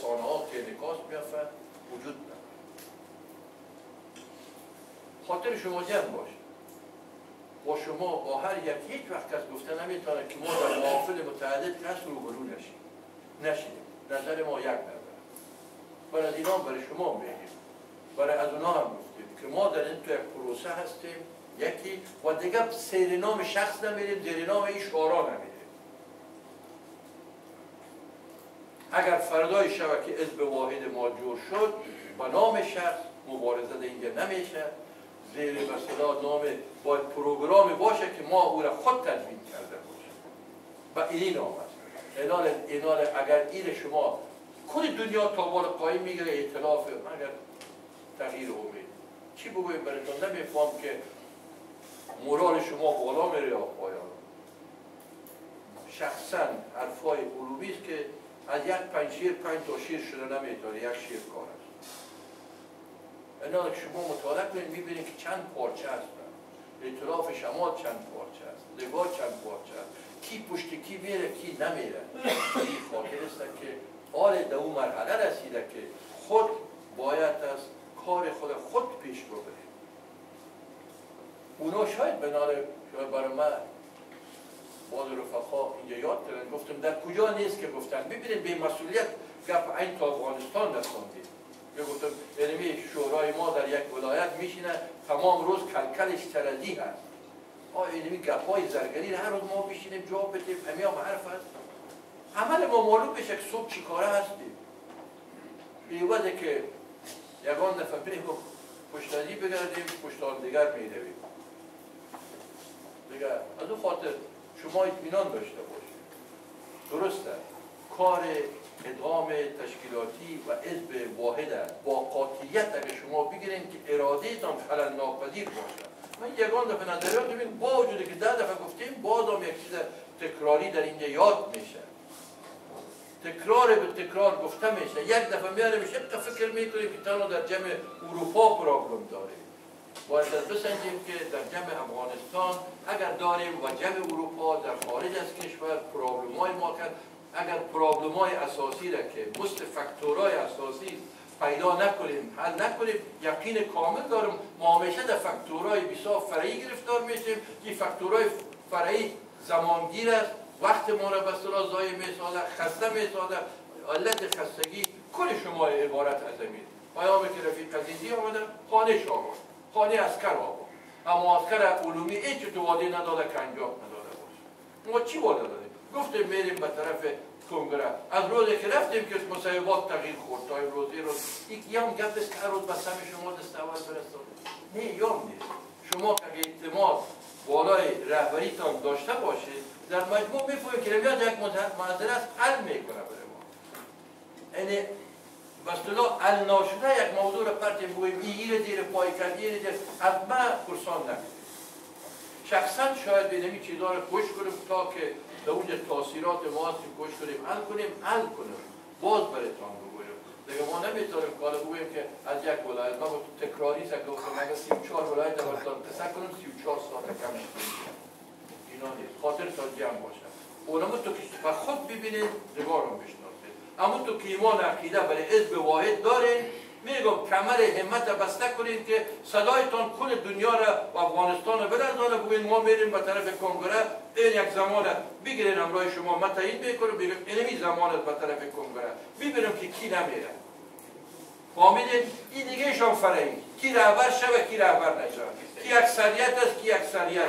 رسانه ها انعکاس میافت وجود نداره. خاطر شما جمع باشه. با شما با هر یک هیچ وقت کس گفته نمی‌تونه که ما در محافل متعدد کس روبرو نشیم. نشیم. نظر ما یک نظر برای از اینا برای شما میگیم برای از اونا هم گفتیم که ما در این تو یک پروسه هستیم. یکی و دیگه سیر نام شخص نمیریم زیر نام این شعرا نمیریم اگر فردای شبکه حزب واحد ما جور شد با نام شخص مبارزه اینجا نمیشه. زیر مثلا نام باید پروگرامی باشه که ما او را خود تدوین کرده باشیم. و این است. اینال اینال اگر این شما کل دنیا تا بار قایم می‌گیره اعتلاف اگر تغییر امید چی بگویم براتون نمیفهم که مورال شما بالا میره یا پایان. شخصا حرفای علومی است که از یک پنج پنج تا شیر شده نمی‌تونه یک شیر کار است. اینا که شما مطالعه کنید می‌بینید که چند پارچه هستن اطلاف شمال چند پارچه است نگاه چند پارچه است کی پشت کی میره کی نمیره. این خاطر است که حال در اون مرحله رسیده که خود باید از کار خود خود پیش رو بره اونا شاید بناره شاید برای من بعض رفقا اینجا یاد کردن گفتم در کجا نیست که گفتن. ببینید به مسئولیت گپ این تا افغانستان رساندید یا گفتم یعنی شورای ما در یک ولایت میشینه تمام روز کلکلش تردی هست. آه اینمی گپ های زرگری هر روز ما بشینیم جواب بدیم همه هم حرف هست. عمل ما معلوم بشه که صبح چی کاره هستیم. بیوده که یگان دفعه بریم پشتادی بگردیم پشتان دیگر میدویم دیگر از اون خاطر شما اطمینان داشته باشید. درسته. کار ادغام تشکیلاتی و حزب واحد با قاطعیت اگه شما بگیرین که ارادهتان خلل ناپذیر باشه من یگان دفعه نظریات ببین با وجودی که ده دفعه گفتیم بازم یک چیز تکراری در اینجا یاد میشه. تکرار به تکرار گفته میشه. یک دفعه میاره میشه فکر می‌کنیم که تنها در جمع اروپا پرابلم داریم. باید بسنجیم که در جمع افغانستان اگر داریم و جمع اروپا در خارج از کشور پرابلم های ما کرد اگر پرابلم های اساسی را که مثل فکتورهای اساسی پیدا نکنیم حل نکنیم یقین کامل دارم ما همیشه در فکتورهای بسیار فرعی گرفتار میشیم. که فکتورهای فرعی زمانگیر است. وقت ما را به صلاح زای می‌سازه خسته می‌سازه علت خستگی کل شما عبارت از امید پیام که رفیق عزیزی آمده خانه آمد. خانه اسکر آمد اما اسکر علومی تو وادی نداده که نداده باشه. ما چی واده دادیم گفتیم میریم به طرف کنگره. از روزی که رفتیم که مصیبات تغییر خورد. تا روزی روز. یک یام گپ است که هر روز شما دست اول برسد نه یام نیست. شما که اعتماد بالای رهبریتان داشته باشید در مجموع می‌فهمید که یک است حل می‌کنه برای ما. یعنی بستلا حل ناشده یک موضوع را پرتیم بگویم این ایره دیر پای کرد ایره دیر از من پرسان نکنید شخصا شاید به نمی چیزها را کش کنیم تا که به اونجا تاثیرات ما کش کنیم. حل کنیم حل کنیم. باز برایتان بگویم. دیگه ما نمی‌تونیم کار بگویم که از یک ولایت ما تکراری سه گفتم اگه 34 ولایت دوستان قصه کنیم 34 ساعت کم اینا نیست. خاطر تا جمع باشه. اونمو تو که خود ببینید نگاه اما تو که ایمان عقیده برای حزب واحد دارین میگم کمر همت بسته کنید که صدایتان کل دنیا را و افغانستان را برزانه بگوین ما میریم به طرف کنگره. این یک زمان بگیرین امرای شما. ما تایید می‌کنم بگم اینمی زمان به طرف کنگره. ببینم که کی نمیره. فهمیدین این دیگه شان فرعی. کی رهبر شوه کی رهبر نشه. کی اکثریت است کی اکثریت.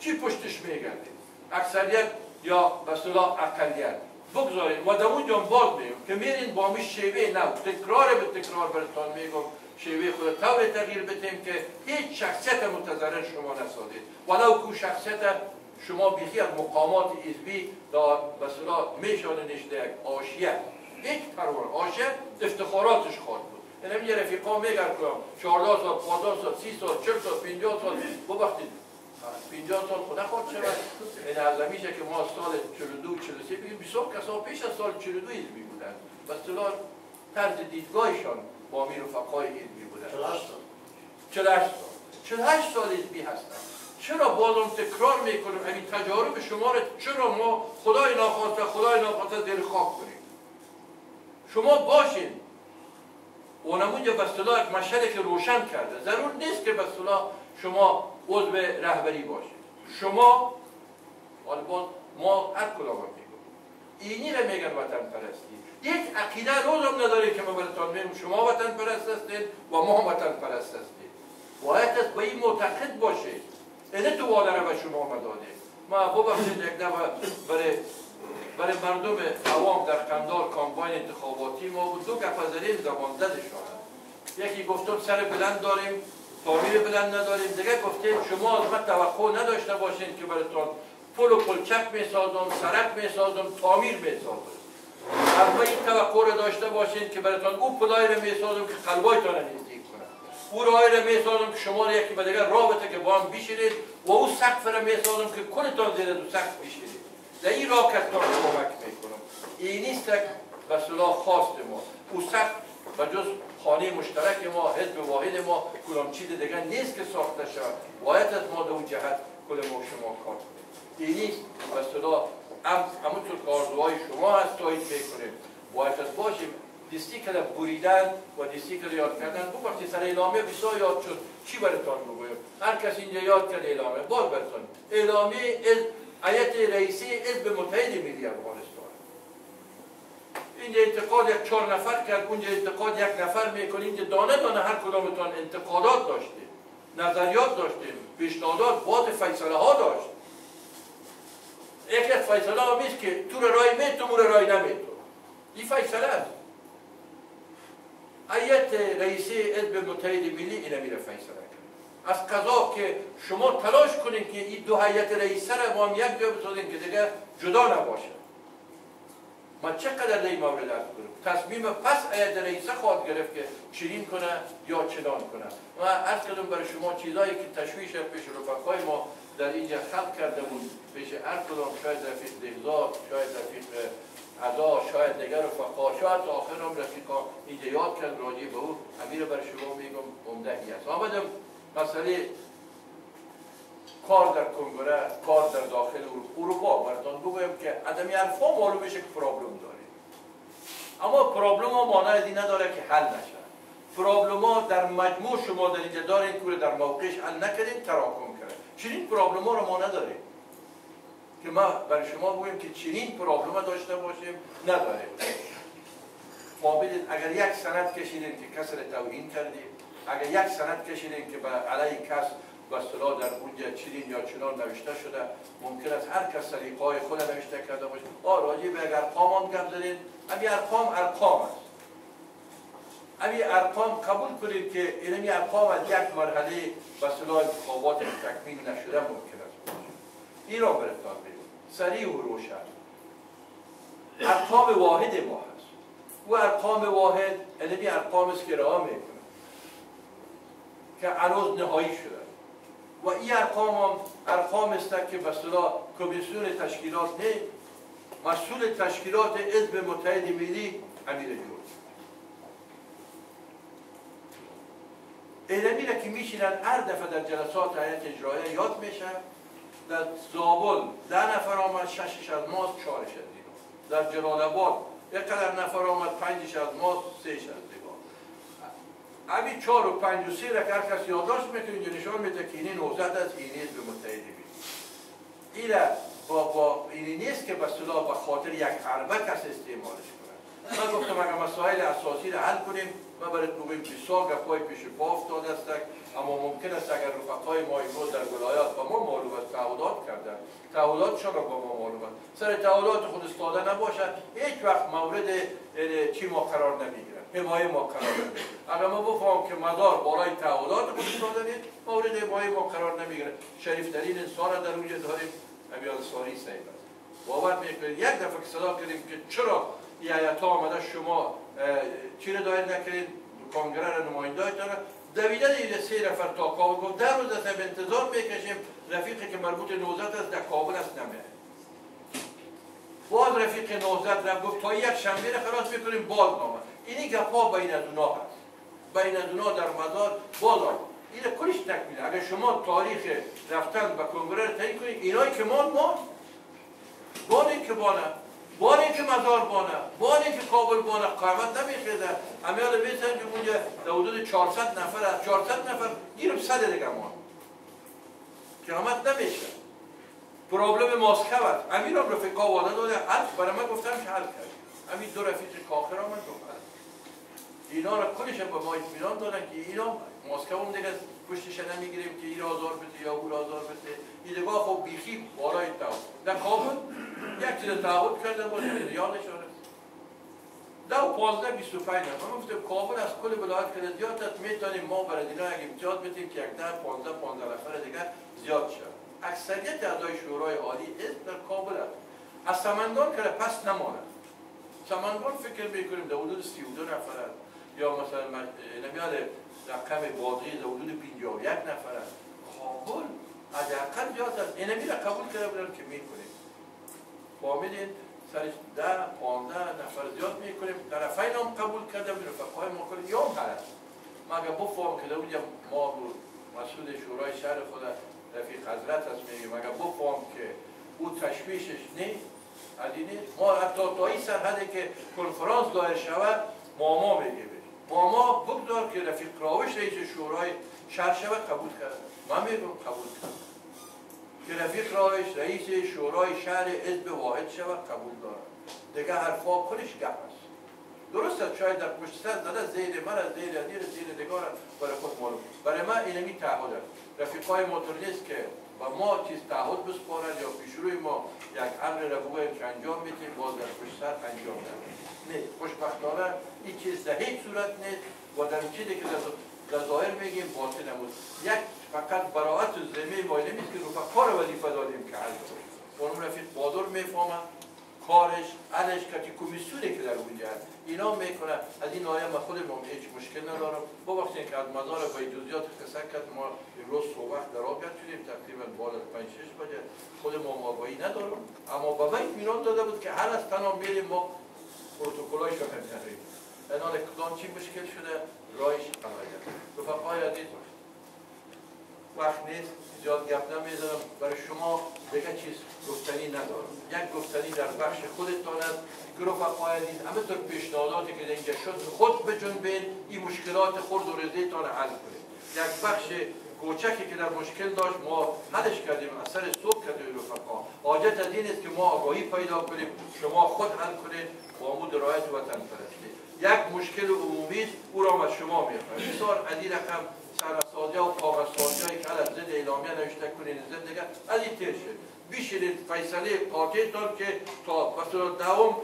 چی پشتش میگرده اکثریت یا به صلاح اقلیت. بگذارید. و در اونجا باز میگم که میرین با می شیوه نو تکرار به تکرار برستان میگم شیوه خود طور تغییر بدیم که هیچ شخصیت متضرر شما نسازید. ولو کو شخصیت شما بیخی از مقامات به صلاح میشانه نشده یک یک پرور آشیه افتخاراتش خواهد بود. یعنی یه رفیقا میگر کنم 14 سال 15 سال 30 سال 40 سال 50 سال. ببختید 50 سال خدا خود شود. این میشه که ما سال 42 43 بگیم بسیار کسا پیش از سال 42 علمی بودن و اصطلاح طرز دیدگاهشان با امیر رفقای علمی بودن 48 سال. 48 سال. 48 سال علمی هستن. چرا بازم تکرار می‌کنیم؟ همین تجارب شما رو چرا ما خدای ناخواسته خدای ناخواسته دل خاک کنیم؟ شما باشین. اونمونجا به صلاح یک که روشن کرده. ضرور نیست که به شما عضو رهبری باشید. شما حالا ما هر کدام میگم اینی رو میگن وطن پرستی یک عقیده روزم نداره که ما میگم شما وطن پرست هستید و ما وطن پرست هستید. باید است به این معتقد باشه اینه تو واده رو به شما مداده. ما ببخشید یک دفعه برای برای مردم عوام در قندار کامپاین انتخاباتی ما بود. دو گفت زدیم زبان شما یکی گفتم سر بلند داریم. تعمیر بلند نداریم دیگه گفتیم شما از من توقع نداشته باشین که براتون پل و پلچک می‌سازم سرک می‌سازم تعمیر می‌سازم اما این توقع رو داشته باشین که براتون او پلای رو می‌سازم که قلبایتان نزدیک کنه او رو می‌سازم که شما یکی به رابطه که با هم بیشیرید و او سقف رو می‌سازم که کلتان زیر دو سقف بیشیرید در این راه کتان کمک می‌کنم. این نیست به صلاح خواست ما. او سقف و جز خانه مشترک ما حزب واحد ما کلام چیز دیگه نیست که ساخته شد باید از ما در جهت کل ما شما کار کنیم این نیست. و صدا همونطور که آرزوهای شما هست تایید می‌کنیم باید از باشیم. دیستی که بریدن و دیستی که یاد کردن. بو وقتی سر اعلامیه بسیار یاد شد. چی براتان بگویم؟ هر کس اینجا یاد کرد اعلامیه. باز براتان اعلامیه ایت رئیسی حزب متحد ملی اینجا انتقاد یک چهار نفر کرد اونجا انتقاد یک نفر می‌کنه اینجا دانه دانه هر کدامتان انتقادات داشتیم نظریات داشتیم پیشنهادات بعد فیصله ها داشت. یک از فیصله ها میست که تو رای می تو مور رای نمی تو این فیصله است. ایت رئیسی حزب متحد ملی اینه میره فیصله از قضا که شما تلاش کنین که این دو هیئت رئیسه را با هم یک جا بسازین که دیگه جدا نباشه. ما چقدر در این مورد ارز کنم تصمیم پس ایت رئیسه خواهد گرفت که چنین کنه یا چنان کنه. و ارز کردم برای شما چیزایی که تشویش پیش رفقای ما در اینجا خلق کرده بود پیش هر کدام شاید رفیق دهزاد شاید رفیق ادا شاید دیگر رفقا شاید آخر هم رفیقا اینجا یاد کرد راجی به او. امیر برای شما میگم عمدهی است. آمدم مسئله کار در کنگره کار در داخل اروپا. مردان بگویم که عدمی حرفا معلوم بشه که پرابلم داریم اما پرابلم ها مانع نداره که حل نشه. پرابلم ها در مجموع شما در اینجا دارین که در موقعش حل نکردیم تراکم کرد چنین پرابلم ها رو ما نداریم. که ما برای شما بگویم که چنین پرابلم داشته باشیم نداریم. ما اگر یک سند کشیدیم که کسر توهین کردیم اگر یک سند کشیدیم که به علیه کس و در اونجا چنین یا چنان نوشته شده ممکن است هر کس سلیقای خود نوشته کرده باشه. آ راجع به اگر ارقام هم گپ زدین امی ارقام ارقام است. امی ارقام قبول کنید که اینمی ارقام از یک مرحله به اصطلاح انتخابات تکمیل نشده ممکن است این را برفتان بگیم سریع و روشن. ارقام واحد ما هست. و ارقام واحد اینمی ارقام است که می‌کنه. که عروض نهایی شده. و این ارقام هم ارقام است که به کمیسیون تشکیلات نه مسئول تشکیلات حزب متحد ملی امیر جور اینمی که میشینن هر دفعه در جلسات هیئت اجرایه یاد میشه در زابل ده نفر آمد ششش از ماست چهارش از در جلال آباد یک قدر نفر آمد پنجش از ماست سهش از همین چهار و پنج و سه را که هر کس یادداشت می‌کنه اینجا نشان میده که اینی نوزد از اینی به متحدی بید این با, با اینی نیست که به صلاح به خاطر یک حربه کس استعمالش کنه من گفتم اگر مسائل اساسی را حل کنیم ما برای بگویم بسیار گپای پیش پا افتاده است اما ممکن است اگر رفقای ما امروز در ولایات با ما معلوم است تعهدات کردن. تعهداتشان را با ما معلوم است سر تعهدات خود استاده نباشد. هیچ وقت مورد چی ما قرار نمی‌گیرد حمایه ما قرار نمی‌گیره اگر ما بفهم که مدار بالای تعهدات خود استاده نیست مورد حمایه ما قرار نمی‌گیره شریف ترین انسان در اونجا داریم. ابیان ساری سیب است. باور می‌کنید؟ یک دفعه که صدا کردیم که چرا این آیت آمده شما چی رو دایر نکردید؟ کنگره را نماینده داره دویده دیده سه نفر تا کابل گفت در روز است انتظار می‌کشیم رفیقی که مربوط نوزد است در کابل است نمیه باز رفیق نوزد را گفت تا یک شنبه را خلاص می‌کنیم باز نامد اینی گپا بین از اونا هست. بین از اونا در مدار باز آمد. این کلش تکمیله اگر شما تاریخ رفتن به کنگره را تعیین کنید اینایی که ما ما بانه که بانه بار که مزار بانه بار که کابل بانه قیمت نمیخیده همه حالا بیسن که اونجا در حدود 400 نفر از 400 نفر گیرم صد دیگه ما. قیامت نمیشه. پروبلم ماسکو است. امیر هم رفیقا واده داده. حل برای من گفتم که حل کرد. همین دو رفیق کاخر هم گفت اینا را کلش به ما اطمینان دادن که اینا ماسکو هم دیگه پشتش نمی‌گیریم که این آزار بده یا اون آزار بده. این دیگه خب بیخی بالای تو در کابل یک چیز تعهد کرده بود یادش آره دو پانزده بیست و پنج. من گفتم کابل از کل ولایت که زیاد است می‌تونیم ما برای دینا اگه امتیاز بدیم که یک ده پانزده پانزده نفر دیگه زیاد شد اکثریت اعضای شورای عالی است در کابل است. از سمندان که پس نماند. سمندان فکر می‌کنیم در حدود سی و دو نفر است. یا مثلا نمیاد رقم واقعی در حدود یک نفر است کابل حداقل زیاد است. اینمی را قبول کرده بودن که می‌کنیم فهمیدین سرش ده پانده نفر زیاد می‌کنیم طرفین هم قبول کرده بودن رفقای ما کنیم. یا ما اگر بفهم که بودیم ما مسئول شورای شهر خود رفیق حضرت هست میگیم. اگر بفهم که او تشویشش نیست از ما حتی تا این سرحده که کنفرانس دایر شود ماما بگیم ما بگذار که رفیق راوش رئیس شورای شهر شود قبول کرد. من میگم قبول کرد. که رفیق راوش رئیس شورای شهر حزب واحد شود قبول دارد. دیگه حرفا کلش گپ است. درست است شاید در پشت سر زده زیر من از زیر ادیر زیر دگار برای خود معلوم برای من اینمی تعهد است. رفیقای نیست که و ما چیز تعهد بسپارن یا پیش روی ما یک امر رو که انجام میتیم باز در پشت سر انجام نه خوشبختانه این چیز در هیچ صورت نیست و در چیزی که در ظاهر میگیم باطن نمود یک فقط براعت زمین ما نیست که رو کار وظیفه دادیم که حل اون رفیق بادر کارش علش که کمیسیونی که در اونجا اینا می‌کنه از این آیه ما خودمون هیچ مشکل ندارم. با وقتی که از مزار با جزئیات قصه کرد ما امروز صبح در آب شدیم. تقریبا بالا 5 6 بجه. خود ما مابایی ندارم. اما با من اطمینان داده بود که هر از تنها میریم ما پروتکلایش رو هم تحریم الان کدام چی مشکل شده؟ رایش عملیه رفقای عزیز وقت نیست زیاد گپ نمی‌زنم. برای شما دیگه چیز گفتنی ندارم. یک گفتنی در بخش خودتان است. که رفقای عزیز همه طور پیشنهاداتی که اینجا شد خود بجنبین این مشکلات خورد و رزیتان حل کنید. یک بخش کوچکی که در مشکل داشت ما حلش کردیم اثر صبح کردیم رفقا حاجت از این است که ما آگاهی پیدا کنیم شما خود حل کنید با امود رایت وطن پرستی. یک مشکل عمومی او را از شما می‌خواهیم بسیار علی رقم سرسازی و کاغذ سازی که از ضد اعلامیه نوشته کنین زندگی از این تیر شد. بیشترین فیصله قاطع که تا بسیار دوم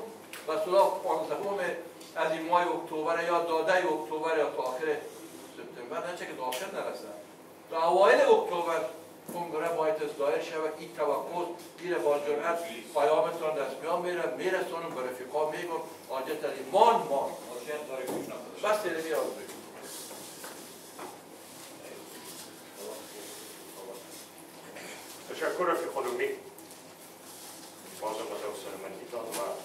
بسیار پانزدهم از این ماه اکتبر یا داده اکتبر یا تا آخر سپتامبر نه که داخل نرسد. تا اوایل اکتبر کنگره باید دایر شود این توقع گیر با جرعت پیامتان دست میان میره میرسونم به رفیقا میگم حاجت از مان مان. بس اللي فيها وظيفه تشكرا في قدومي بعض المدرسة المنزل